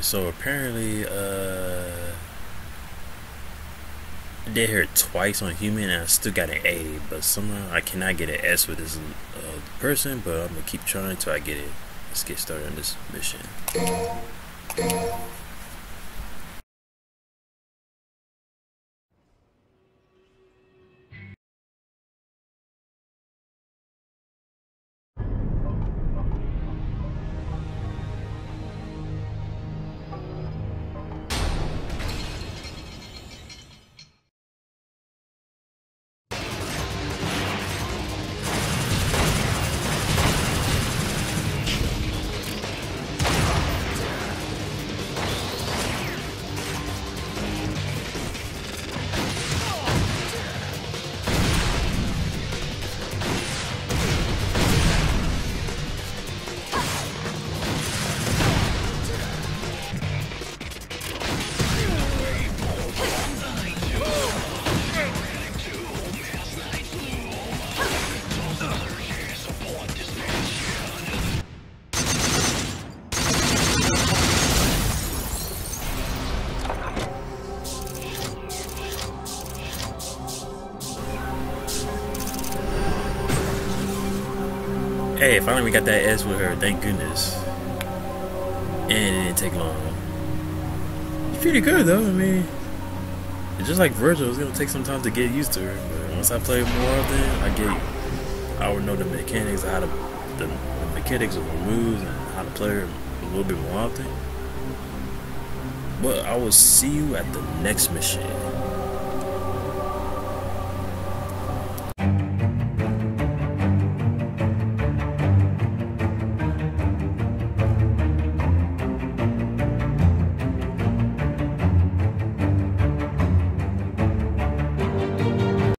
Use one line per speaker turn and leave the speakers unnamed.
So apparently, uh, I did her twice on human and I still got an A, but somehow I cannot get an S with this uh, person, but I'm gonna keep trying until I get it. Let's get started on this mission. Hey, finally we got that S with her, thank goodness. And it didn't take long. It's pretty good though, I mean, just like Vergil, it's gonna take some time to get used to her. But once I play more of them, I get, I would know the mechanics, how to, the, the mechanics of her moves and how to play her a little bit more often. But I will see you at the next mission.